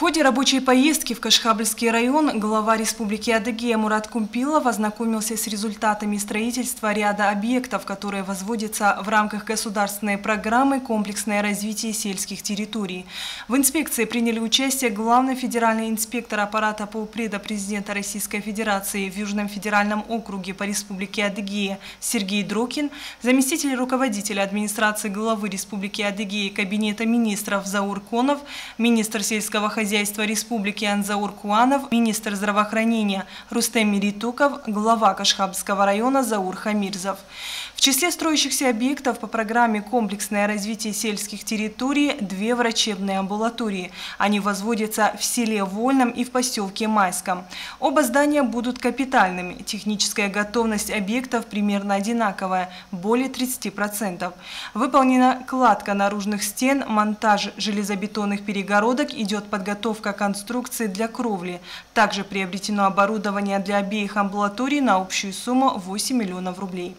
ходе рабочей поездки в Кашхабльский район глава Республики Адыгея Мурат Кумпилов ознакомился с результатами строительства ряда объектов, которые возводятся в рамках государственной программы «Комплексное развитие сельских территорий». В инспекции приняли участие главный федеральный инспектор аппарата полпреда президента Российской Федерации в Южном федеральном округе по Республике Адыгея Сергей Дрокин, заместитель руководителя администрации главы Республики Адыгея Кабинета министров Заур Конов, министр сельского хозяйства хозяйства Республики Анзаур Куанов, министр здравоохранения Рустем Миритуков, глава Кашхабского района Заур Хамирзов. В числе строящихся объектов по программе «Комплексное развитие сельских территорий» две врачебные амбулатории. Они возводятся в селе Вольном и в поселке Майском. Оба здания будут капитальными. Техническая готовность объектов примерно одинаковая – более 30%. Выполнена кладка наружных стен, монтаж железобетонных перегородок, идет подготовка конструкции для кровли. Также приобретено оборудование для обеих амбулаторий на общую сумму 8 миллионов рублей.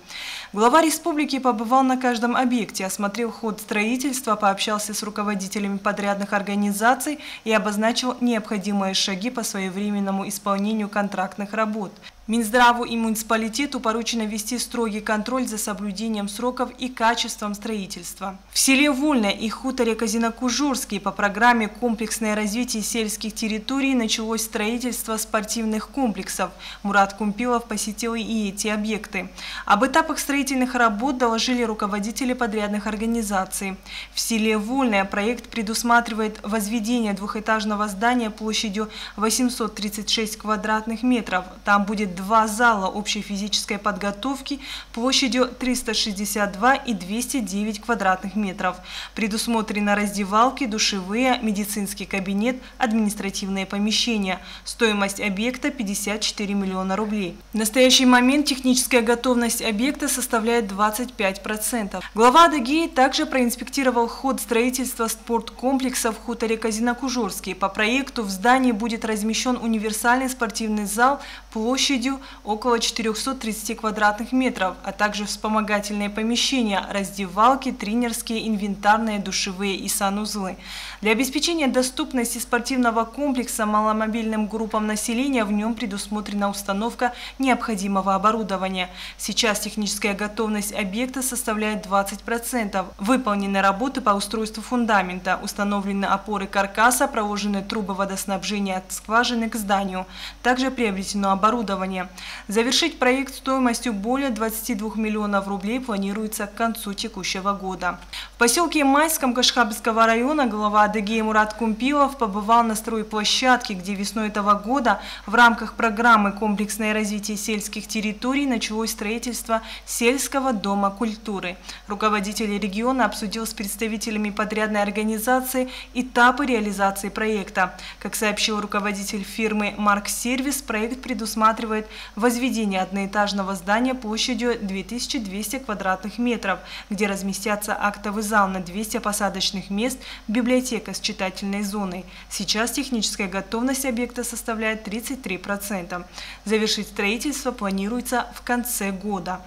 Глава республики побывал на каждом объекте, осмотрел ход строительства, пообщался с руководителями подрядных организаций и обозначил необходимые шаги по своевременному исполнению контрактных работ. Минздраву и муниципалитету поручено вести строгий контроль за соблюдением сроков и качеством строительства. В селе Вольное и хуторе Казинокужурский по программе «Комплексное развитие сельских территорий» началось строительство спортивных комплексов. Мурат Кумпилов посетил и эти объекты. Об этапах строительных работ доложили руководители подрядных организаций. В селе Вольное проект предусматривает возведение двухэтажного здания площадью 836 квадратных метров. Там будет два зала общей физической подготовки площадью 362 и 209 квадратных метров. Предусмотрены раздевалки, душевые, медицинский кабинет, административные помещения. Стоимость объекта 54 миллиона рублей. В настоящий момент техническая готовность объекта составляет 25%. Глава Адыгеи также проинспектировал ход строительства спорткомплекса в хуторе Казинокужорский. По проекту в здании будет размещен универсальный спортивный зал площадью около 430 квадратных метров, а также вспомогательные помещения, раздевалки, тренерские, инвентарные, душевые и санузлы. Для обеспечения доступности спортивного комплекса маломобильным группам населения в нем предусмотрена установка необходимого оборудования. Сейчас техническая готовность объекта составляет 20%. Выполнены работы по устройству фундамента, установлены опоры каркаса, проложены трубы водоснабжения от скважины к зданию. Также приобретено оборудование. Завершить проект стоимостью более 22 миллионов рублей планируется к концу текущего года. В поселке Майском Кашхабского района глава Адыгея Мурат Кумпилов побывал на стройплощадке, где весной этого года в рамках программы «Комплексное развитие сельских территорий» началось строительство сельского дома культуры. Руководитель региона обсудил с представителями подрядной организации этапы реализации проекта. Как сообщил руководитель фирмы «Марк Сервис», проект предусматривает возведение одноэтажного здания площадью 2200 квадратных метров, где разместятся актовый зал на 200 посадочных мест, библиотека с читательной зоной. Сейчас техническая готовность объекта составляет 33%. Завершить строительство планируется в конце года.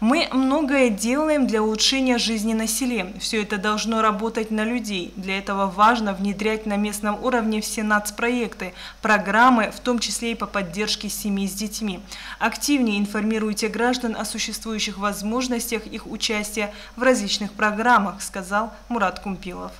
Мы многое делаем для улучшения жизни на селе. Все это должно работать на людей. Для этого важно внедрять на местном уровне все нацпроекты, программы, в том числе и по поддержке семей с детьми. Активнее информируйте граждан о существующих возможностях их участия в различных программах, сказал Мурат Кумпилов.